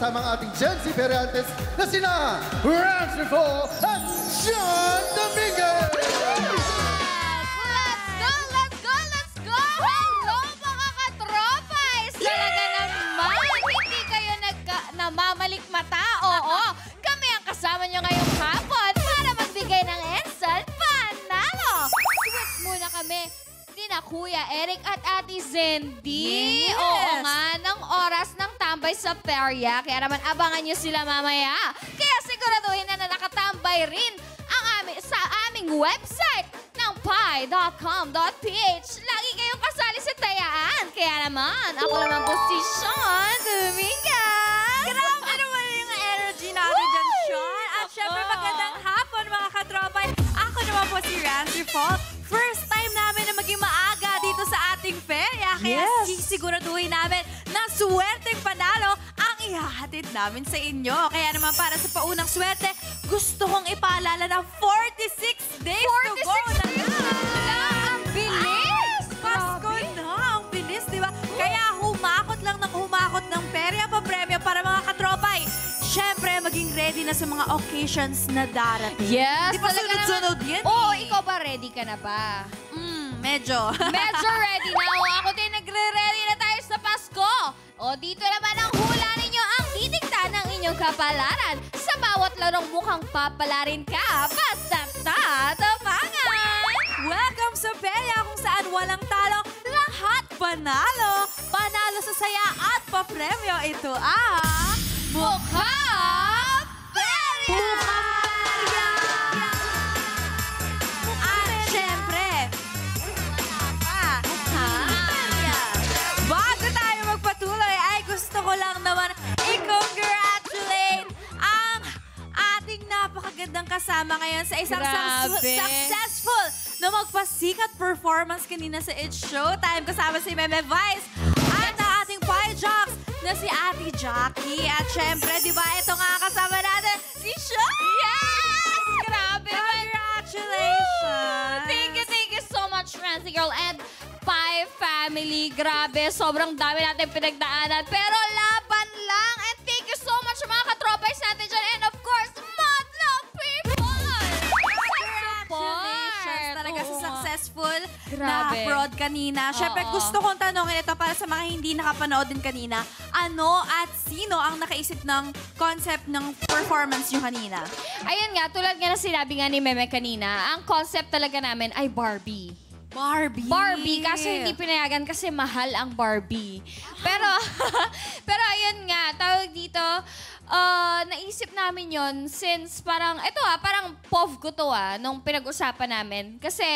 kasama ang ating Gen Z Periantes na sina Ransom at John Dominguez. Kuya Eric at Ate Zendy. Yes. Oo nga, ng oras ng tambay sa perya. Kaya naman abangan nyo sila mamaya. Kaya siguraduhin na na nakatambay rin ang aming, sa aming website ng pi.com.ph. Lagi kayong kasali sa tayaan. Kaya naman, ako naman po si Sean Dominguez. Grabe naman yung energy natin dyan, Sean. At Ako. syempre, magandang hapon, mga katropa. Ako naman po si Randy Fall. First time namin na maging dito perya. Kaya Yes. siguraduhin namin na swerteng panalo ang ihahatid namin sa inyo. Kaya naman para sa paunang swerte, gusto kong ipaalala na 46 days to go. 46 days na! Ang bilis! Pasko na! Ang bilis, di ba? Kaya humakot lang ng humakot ng perya pa premyo para mga katropay. Siyempre, maging ready na sa mga occasions na darating. Yes, Di talaga sunod-sunod yan Oo, eh. ikaw ba ready ka na ba? Medyo. Medyo ready na. O, ako din nagre-ready na tayo sa Pasko. O, dito naman ang hula ninyo ang didikta ng inyong kapalaran. Sa bawat larong mukhang papalarin ka, basta tatapangan. Welcome sa perya kung saan walang talo, lahat panalo. Panalo sa saya at papremyo. Ito ang... Mukha Perya! Isang Grabe. successful na magpasikat performance kanina sa It's Showtime kasama si Meme Vice at ang ating Pie Jocks na si Ate Jackie. At syempre, di ba, ito nga kasama natin, si Sean! Yes! Grabe! Congratulations! Thank you, thank you so much, Francie Girl. And Pi Family, grabe, sobrang dami natin pinagdaanan. Pero laban lang. Prod kanina. Siyempre, Oo. gusto kong tanongin ito para sa mga hindi nakapanood din kanina. Ano at sino ang nakaisip ng concept ng performance nyo kanina? Ayun nga, tulad nga na sinabi nga ni Meme kanina, ang concept talaga namin ay Barbie. Barbie. Barbie, kasi hindi pinayagan kasi mahal ang Barbie. Pero, pero ayun nga, tawag dito, uh, naisip namin yon since parang, eto ah, parang POV ko to ah, nung pinag-usapan namin. Kasi,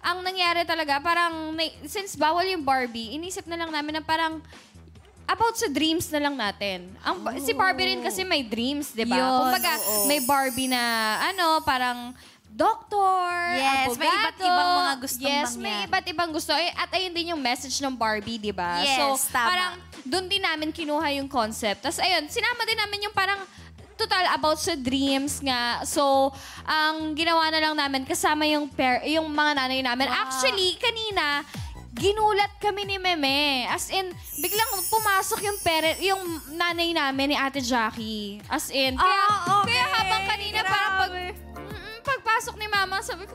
ang nangyari talaga, parang, na- since bawal yung Barbie, inisip na lang namin na parang, about sa dreams na lang natin. Ang, Si Barbie rin kasi may dreams, di ba? Kumbaga, oo. may Barbie na, ano, parang, doktor, Yes, may iba't abogado. ibang mga gustong Yes, may mangyari. iba't ibang gusto. Eh, At ayun din yung message ng Barbie, di ba? Yes, so, tama. parang doon din namin kinuha yung concept. Tapos ayun, sinama din namin yung parang total about sa dreams nga. So, ang ginawa na lang namin kasama yung pair, yung mga nanay namin. Wow. Actually, kanina, ginulat kami ni Meme. As in, biglang pumasok yung parent, yung nanay namin ni Ate Jackie. As in, kaya, Ah, okay. kaya habang kanina parang pag, Grabe. Pagpasok ni Mama, sabi ko,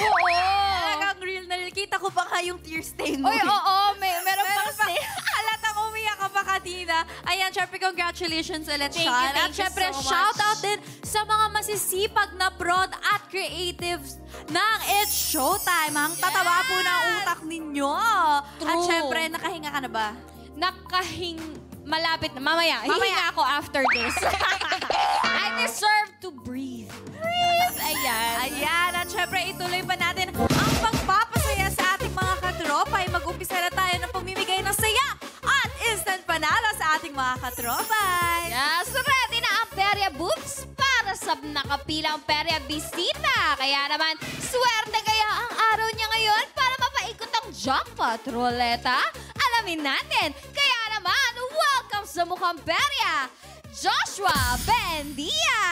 Oo. Talagang real na real. Kita ko pa nga yung tear stain mo. Uy, oo, may, meron Meron pang pa. stay. Halatang umiyak ka pa kanina. Ayan, syempre, congratulations ulit, Thank Sean. you, thank At you syempre, so much. shout out din sa mga masisipag na prod at creatives ng It's Showtime. Ang tatawa po ng utak ninyo. At True. syempre, nakahinga ka na ba? Nakahing... Malapit na. Mamaya. Mamaya. Hihinga ako after this. I deserve to breathe. Breathe. Ayan. Ayan, at syempre, ituloy pa natin ang pagpapasaya sa ating mga katropa. Ay mag-umpisa na tayo ng pamimigay ng saya at instant panalo sa ating mga katropa. Yes, ready na ang Perya Boobs para sa nakapilang Perya Bisita. Kaya naman, swerte kaya ang araw niya ngayon para mapaikot ang jackpot ruleta? Alamin natin. Kaya naman, welcome sa Mukhang Perya, Joshua Bendia!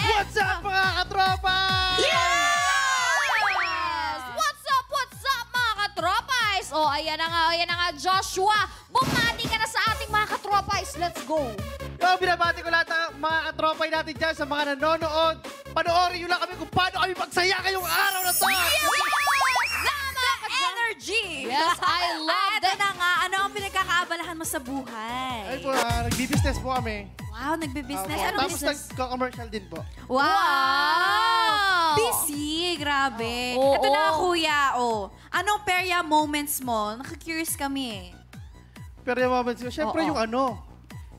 What's up mga katropa? Yes! What's up, what's up mga katropais? O, oh, ayan na nga, ayan na nga, Joshua. Bumati ka na sa ating mga katropais. Let's go! Yo, binabati ko lahat ang mga katropay natin dyan sa mga nanonood. Panoorin nyo lang kami kung paano kami magsaya ngayong araw na to! Yeah! Energy! Yes, I love ito that. na nga, ano ang pinagkakaabalahan mo sa buhay? Ay po, ah, nagbi-business po kami. Wow, nagbe-business. Opo, Anong Tapos business? nagko-commercial din po. Wow! Wow! Busy, grabe. Oo. Ito na, kuya, oh. Anong perya moments mo? Nakakurious kami eh. Pero yung moments ko, syempre Oo. yung ano,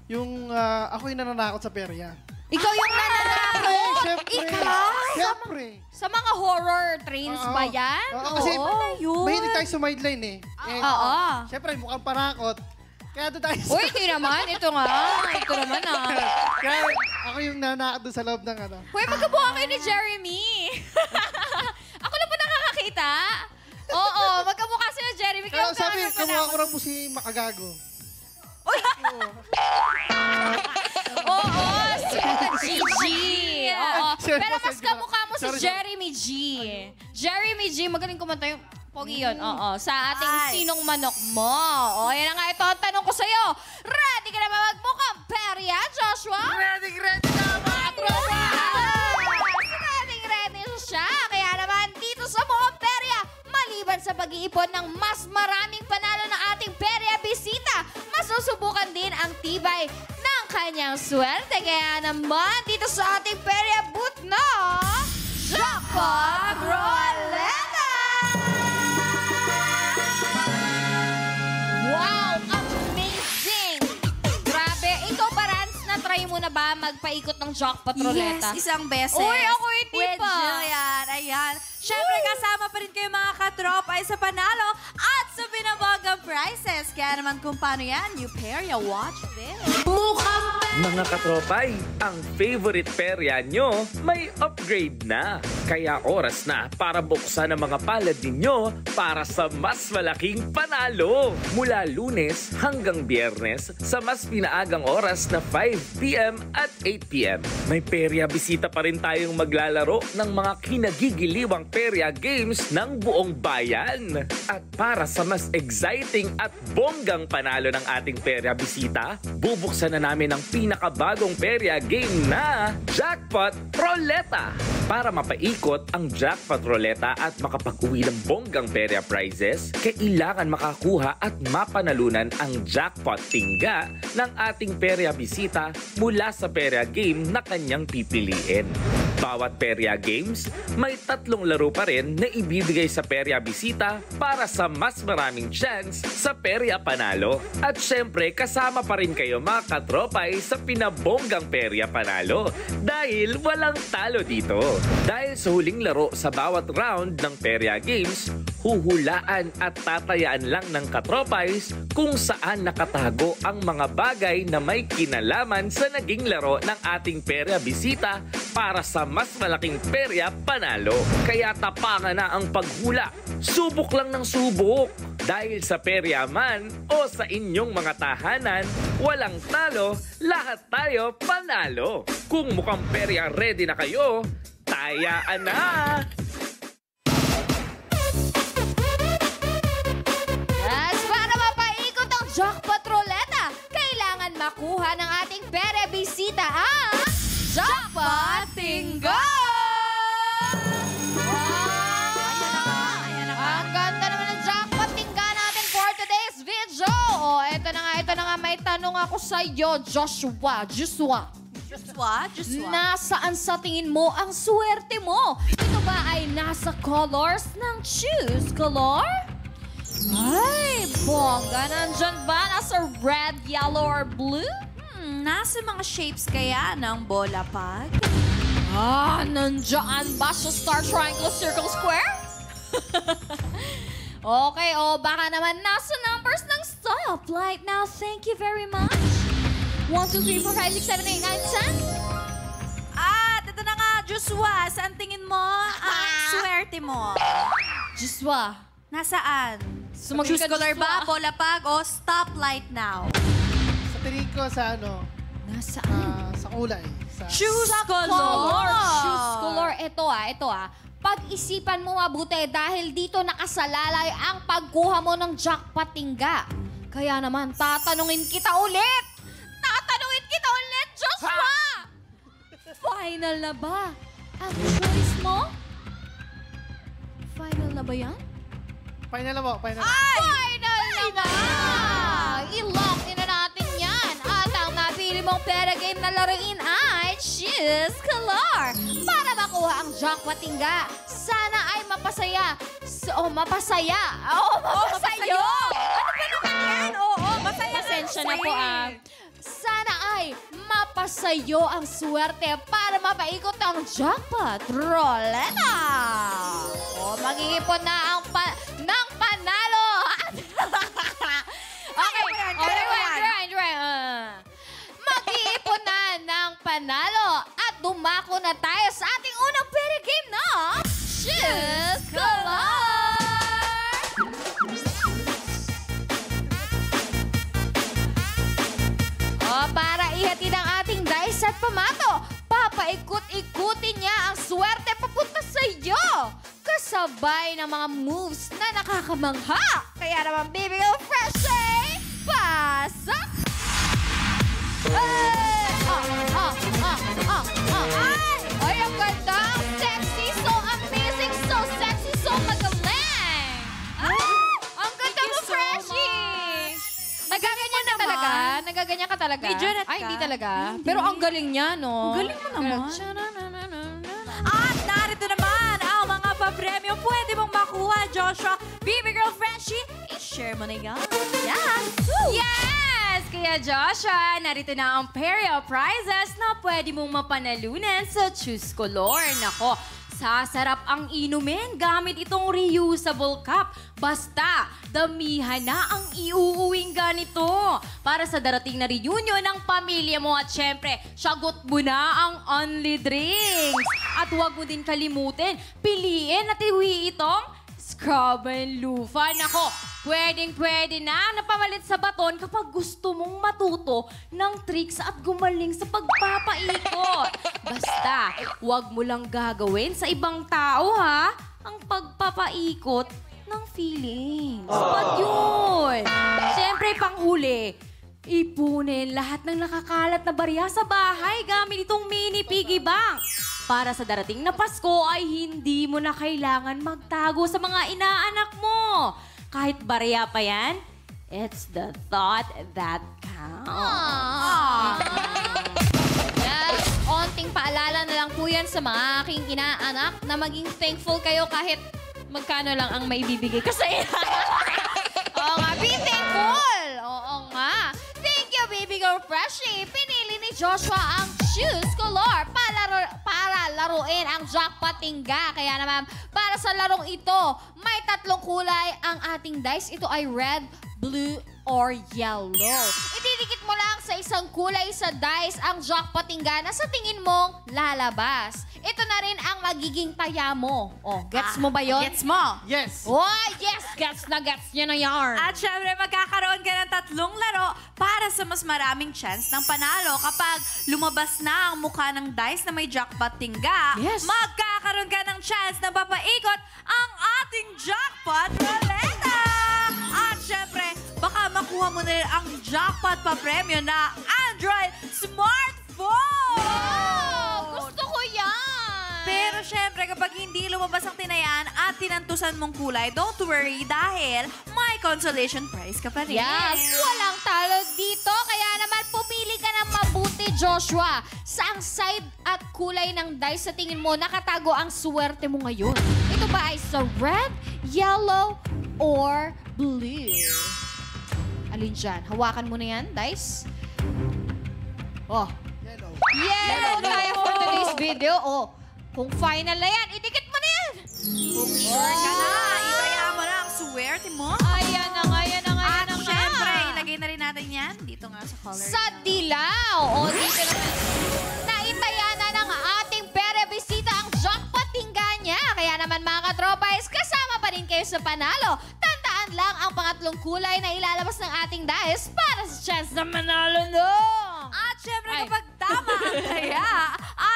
yung ah, ako yung nananakot sa perya. Ikaw yung nananakot. syempre. Ikaw? Syempre. Sa mga horror trains Oo. ba yan? Oo, kasi yun. mahilig tayo sumideline eh. eh Oo. Syempre, mukhang parakot. Kaya doon tayo Uy, hindi naman. Ito nga. Ito naman ah. Kaya ako yung nanakot doon sa loob ng ano. Uy, magkabuha kayo ni Jeremy. Ako lang po nakakakita. Oo, magkamukha sila Jeremy. Kaya Kaya sabi, kamuha ko lang po si Makagago. Oo, si Pero mas kamukha mo si. Jeremy G. Jeremy G, magaling kumanta yung Pogi yun, oo. Sa ating Ay. sinong manok mo. O, yan na nga ito ang tanong ko sa'yo. Ready ka na ba magmukhang perya, Joshua? Ready, ready na mga tropa! Ready, ready siya. Kaya naman, dito sa Mukhang Perya, maliban sa pag-iipon ng mas maraming panalo ng ating perya bisita, masusubukan din ang tibay kanyang swerte. Kaya naman, dito sa ating perya booth na Jackpot Roleta! Wow! Amazing! Grabe. Ikaw ba, Rans, na-try mo na ba magpaikot ng jackpot roleta? Yes, isang beses. Uy, ako hindi With pa. Jillian, ayan. Siyempre, kasama pa rin kayo mga katropa ay sa panalo at sa binabagang prizes. Kaya naman kung paano yan, you pair, you watch this. Mga katropay, ang favorite perya nyo may upgrade na. Kaya oras na para buksan ang mga palad ninyo para sa mas malaking panalo. Mula lunes hanggang biyernes sa mas pinaagang oras na 5pm at 8pm. May perya bisita pa rin tayong maglalaro ng mga kinagigiliwang perya games ng buong bayan. At para sa mas exciting at bonggang panalo ng ating perya bisita, bubuksan na namin ang pinakabagong perya game na Jackpot Roleta. Para mapaikot ang Jackpot Roleta at makapag-uwi ng bonggang perya prizes, kailangan makakuha at mapanalunan ang Jackpot Tingga ng ating perya bisita mula sa perya game na kanyang pipiliin. Bawat perya games, may tatlong laro pa rin na ibibigay sa perya bisita para sa mas maraming chance sa perya panalo. At syempre, kasama pa rin kayo mga katropay sa pinabonggang perya panalo dahil walang talo dito. Dahil sa huling laro sa bawat round ng perya games, huhulaan at tatayaan lang ng katropays kung saan nakatago ang mga bagay na may kinalaman sa naging laro ng ating perya bisita para sa mas malaking perya panalo. Kaya tapangan na ang paghula. Subok lang ng subok. Dahil sa perya man o sa inyong mga tahanan, walang talo, lahat tayo panalo. Kung mukhang perya ready na kayo, tayaan na! Yes, para mapaikot ang jackpot roleta, kailangan makuha ng ating pere bisita ang Jackpot! Wow! Ayan na nga. Ang ganda naman ng jackpot tingga natin for today's video. O, eto na nga, eto na nga, may tanong ako sa iyo, Joshua. Joshua. Joshua, Joshua. Nasaan sa tingin mo ang swerte mo? Ito ba ay nasa colors ng choose color? Ay, bongga. Nandyan ba? Nasa red, yellow, or blue? Hmm, nasa mga shapes kaya ng bola pag? Ah, nandyan ba sa star, triangle, circle, square? okay, o baka naman nasa numbers ng stoplight. Now, thank you very much. 1, 2, 3, 4, 5, 6, 7, 8, 9, 10. At ito na nga, Joshua, saan tingin mo ang swerte mo? Joshua. Nasaan? Sumagot Choose ka, color ba, bola pag, o stoplight now? Sa tingin ko sa ano, Nasaan? ah, sa kulay. Sa, Choose Sa color. color. Shoes color. Ito ah, ito ah. pag-isipan mo mabuti dahil dito nakasalalay ang pagkuha mo ng jackpot tingga. Kaya naman, tatanungin kita ulit! Kita ulit, Joshua! Final na ba ang choice mo? Final na ba yan? Final na po, final. Final na ba? I-lock in na natin yan. At ang napili mong pera game na laruin ay Choose Color. Para makuha ang jackpot tingga, sana ay mapasaya. So, mapasaya. Oo, mapasayo. Ano ba naman yan? Oo, Masaya na Pasensya ako na po ah. Sana ay mapasayo ang swerte para mapaikot ang jackpot. Roleta! O, mag-iipon na ang pa- ng panalo. okay, okay, rewind, rewind. Ah. Mag-iipon na ng panalo at dumako na tayo sa ating unang peri game na Choose Color! Pamato, papaikot-ikutin niya ang swerte papunta sa iyo. Kasabay ng mga moves na nakakamangha. Kaya naman, baby go fresh eh! Pasok! Ay! Ah, ah, ah, ah, ah. Ay! Ay, ang ganda! Sexy! So Nagaganyan ka talaga? Nagaganyan ka talaga? May Janet Ay, hindi talaga. Pero ang galing niya, no? Ang galing mo naman. At narito naman ang mga papremyo pwede mong makuha, Joshua. Baby Girl Frenchie, i-share mo na yan. Yes! Yes! Kaya Joshua, narito na ang pair prizes na pwede mong mapanalunan sa Choose Color. Nako, sasarap ang inumin gamit itong reusable cup. Basta, damihan na ang iuuwing ganito. Para sa darating na reunion ng pamilya mo at syempre, sagot mo na ang only drinks. At huwag mo din kalimutin, piliin at iwi itong Scrub and Lufa. Nako, pwedeng-pwede na napamalit sa baton kapag gusto mong matuto ng tricks at gumaling sa pagpapaikot. Basta, huwag mo lang gagawin sa ibang tao ha, ang pagpapaikot ng feelings. Pag yun. Siyempre, panghuli, ipunin lahat ng nakakalat na barya sa bahay gamit itong mini piggy bank. Para sa darating na Pasko ay hindi mo na kailangan magtago sa mga inaanak mo. Kahit barya pa yan, it's the thought that counts. Yes, onting paalala na lang po yan sa mga aking inaanak na maging thankful kayo kahit magkano lang ang maibibigay ko sa inyo. Oo nga, be thankful! Oo nga. Thank you, baby girl Freshie. Pinili ni Joshua ang shoes color para, laro- para laruin ang jackpot tingga. Kaya naman, para sa larong ito, may tatlong kulay ang ating dice. Ito ay red, blue, or yellow. Ididikit mo lang sa isang kulay sa dice ang jackpot tingga na sa tingin mong lalabas. Ito na rin ang magiging taya mo. Oh, gets mo ba yon? Gets mo? Yes! Oh, yes! Gets na gets niya na yarn. At syempre, magkakaroon ka ng tatlong laro para sa mas maraming chance ng panalo. Kapag lumabas na ang mukha ng dice na may jackpot tingga, Yes. magkakaroon ka ng chance na papaikot ang ating jackpot ruleta! At syempre, baka makuha mo na rin ang jackpot pa premyo na Android smartphone! Pero syempre, kapag hindi lumabas ang tinayan at tinantusan mong kulay, don't worry dahil may consolation prize ka pa rin. Yes, walang talo dito. Kaya naman pumili ka ng mabuti, Joshua. Saang side at kulay ng dice sa tingin mo nakatago ang swerte mo ngayon? Ito ba ay sa red, yellow, or blue? Alin dyan? Hawakan mo na yan, dice. Oh. Yellow. Yellow tayo for today's video. Oh, kung final na yan, idikit mo na yan. Sure ka na. Itaya mo na ang swerte mo. Ayan na nga, ayan na nga, ayan At na nga. syempre, ilagay na rin natin yan dito nga sa color. Sa dilaw. O, dito naman. Naitaya na ng ating pere bisita ang jackpot tingga niya. Kaya naman mga katropais, kasama pa rin kayo sa panalo. Tandaan lang ang pangatlong kulay na ilalabas ng ating dice para sa chance na manalo no. At syempre, Ay. kapag tama ang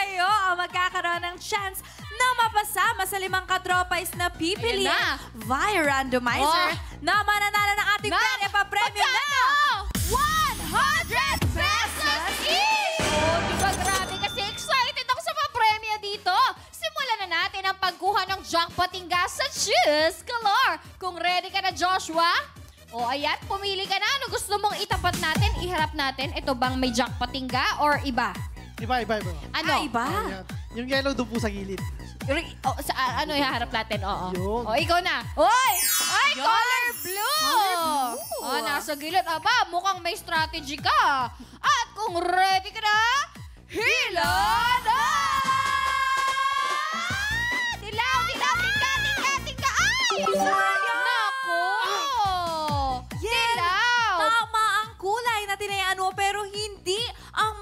kayo ang magkakaroon ng chance na mapasama sa limang katropais na pipili na. via randomizer Oh. na mananalo ng ating Na- pwede pa premyo na Magkano? 100 pesos each! Oh, di ba grabe? Kasi excited ako sa mga premyo dito. Simulan na natin ang pagkuha ng jackpoting gas sa Choose Color. Kung ready ka na, Joshua? O ayan, pumili ka na. Ano gusto mong itapat natin, iharap natin? Ito bang may jackpoting ga or iba? Iba, iba, iba. Ano? Ah, iba. Ayan. Yung yellow doon po sa gilid. Oh, sa, ah, ano ihaharap natin? Oo. Yun. O, ikaw na. Oy! Ay, Yun. color blue! Color blue. Oh, nasa gilid. Aba, mukhang may strategy ka. At kung ready ka na, hila na! Dilaw, dilaw, tingka, tingka, tingka. Ay! Sayang!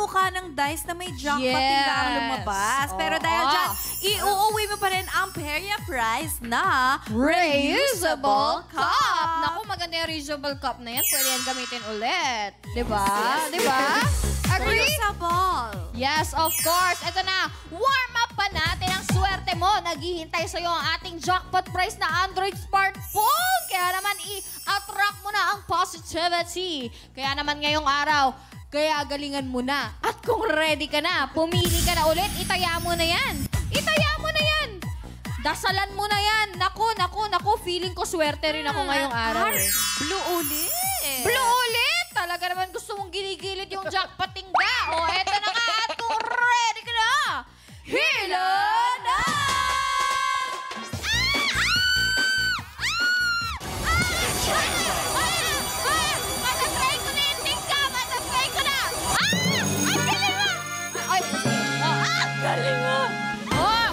Ang mukha ng dice na may jackpot Yes. ang lumabas. Pero Oo. dahil dyan, iuuwi mo pa rin ang Peria prize na Reusable cup. Naku, maganda yung reusable cup na yan. Pwede yan gamitin ulit. Diba? Diba? Agree? Reusable. Yes, of course. Ito na, warm up pa natin ang swerte mo. Naghihintay sa'yo ang ating jackpot prize na Android smartphone. Kaya naman, i-attract mo na ang positivity. Kaya naman ngayong araw, kaya galingan mo na. At kung ready ka na, pumili ka na ulit, itaya mo na yan. Itaya mo na yan. Dasalan mo na yan. Naku, naku, naku, feeling ko swerte rin ako ngayong araw. eh. Blue ulit. Blue ulit! Talaga naman gusto mong ginigilid yung jackpot tingga. O, eto na nga at kung ready ka na, hila na! Galing mo! Oh!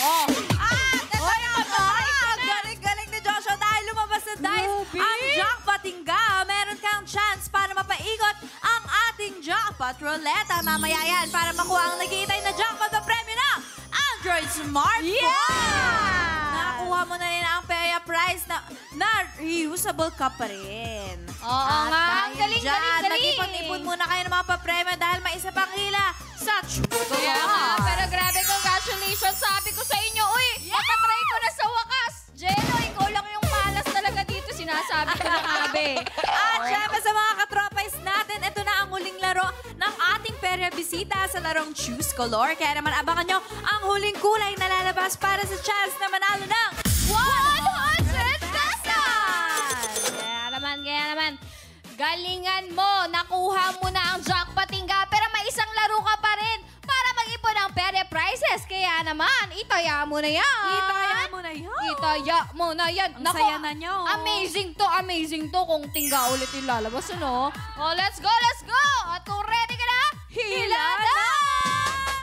Oh! At ito na ba? Ang galing-galing ni Joshua dahil lumabas na dice Grabe. ang jackpot tingga. Meron kang chance para mapaikot ang ating jackpot roulette. Mamaya yan para makuha ang nag-iitay na jackpot na premyo na Android smartphone. Yeah! Nakakuha mo na rin ang Peya prize na, na reusable cup pa rin. Oo At nga. Ang galing, dyan, galing, galing. Mag-ipon-ipon muna kayo ng mga papremyo dahil may isa pang hila Choose Kaya nga, pero grabe, congratulations. Sabi ko sa inyo, uy, matatry ko na sa wakas. Jello, ikaw lang yung malas talaga dito. Sinasabi ko na nga, be. At syempre sa mga katropais natin, ito na ang huling laro ng ating perya bisita sa larong Choose Color. Kaya naman abangan nyo ang huling kulay na lalabas para sa chance na manalo ng Galingan mo, nakuha mo na ang jackpot tingga, pero may isang laro ka pa rin para mag-ipon ng pere prizes. Kaya naman, itaya mo na yan. Itaya mo na yun. Itaya mo na yan. Ang saya na nyo. Amazing to, amazing to kung tingga ulit yung lalabas, ano? Oh, let's go, let's go! At kung ready ka na, hila na! Ah!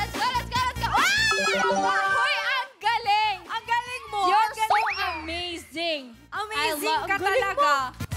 Let's go, let's go, let's go! Ah! Hoy, ang galing! Ang galing mo. You're so amazing! Amazing ka talaga. mo.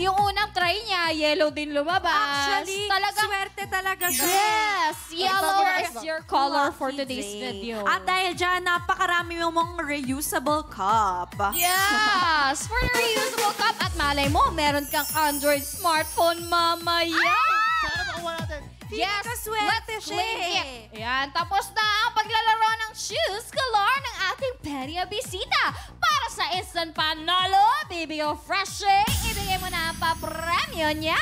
Yung unang try niya, yellow din lumabas. Actually, talagang swerte talaga siya. Yes! Yellow is your color for day. today's video. At dahil dyan, napakarami mo mong reusable cup. Yes! For the reusable cup. At malay mo, meron kang Android smartphone mamaya. Sana makuha natin. Yes! let's siya eh. Ayan, tapos na ang paglalaro ng Shoes Color ng ating Peria Bisita. Para sa instant panalo, BBO Freshie, ibigay mo na ang papremyo niya.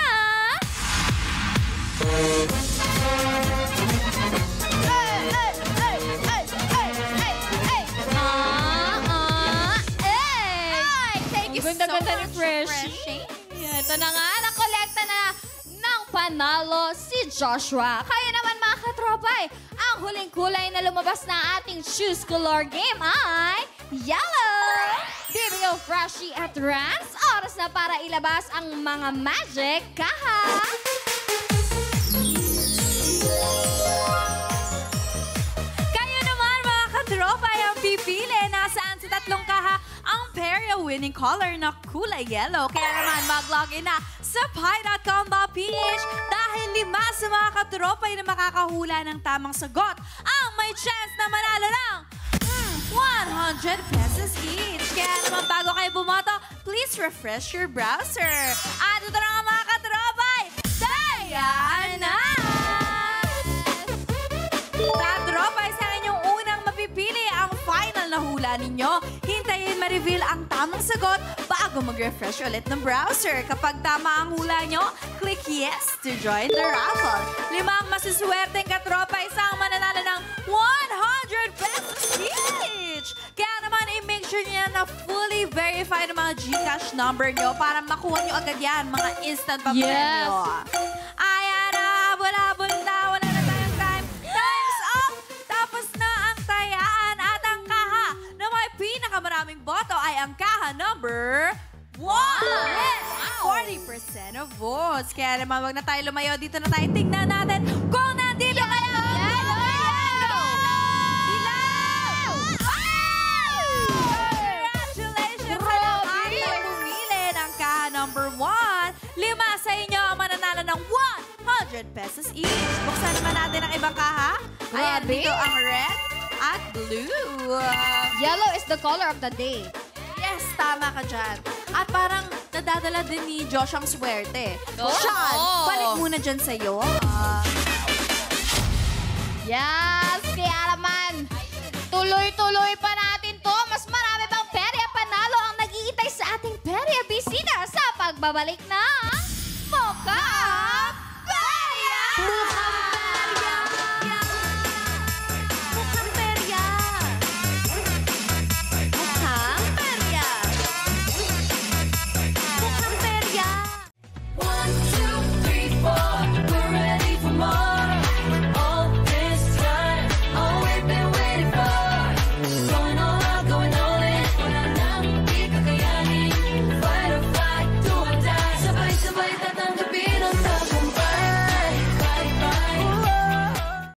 Ay, ay, ay, ay. Ah, ah, ay. Ay, thank you ganda-ganda so ni much, Freshie. Freshie. Yeah, ito na nga, nakolekta na ng panalo si Joshua. Kaya naman mga katropay, ang huling kulay na lumabas na ating Choose Color game ay yellow! BBO Freshie at Rance, oras na para ilabas ang mga magic kaha! Kayo naman mga katropa ay ang pipili nasaan sa tatlong kaha ang Peria winning color na kulay yellow. Kaya naman mag-login na sa pi.com.ph dahil lima sa mga katropa ay na makakahula ng tamang sagot ang may chance na manalo ng 100 pesos each. Kaya naman bago kayo bumoto, please refresh your browser. At ito na mga katropay, Daya tayaan na! Tatropa, isa ang inyong unang mapipili ang final na hula ninyo. Hintayin ma-reveal ang tamang sagot bago mag-refresh ulit ng browser. Kapag tama ang hula nyo, click yes to join the raffle. Limang masuswerteng katropa, fully verified ang mga Gcash number nyo para makuha nyo agad yan, mga instant pa Yes. Ayan na, habol-habol na, wala na tayong time. Time's up! Tapos na ang tayaan at ang kaha na may pinakamaraming boto ay ang kaha number 1! 40% of votes. Kaya naman, wag na tayo lumayo. Dito na tayo. Tingnan natin 100 pesos each. Buksan naman natin ang ibang kaha. Ayan, Grabe. dito ang red at blue. Yellow is the color of the day. Yes, tama ka dyan. At parang nadadala din ni Josh ang swerte. Sean, balik muna dyan sa'yo. Ah, Yes! Kaya naman, tuloy-tuloy pa natin to. Mas marami pang perya panalo ang nag-iitay sa ating perya bisita sa pagbabalik na Mocha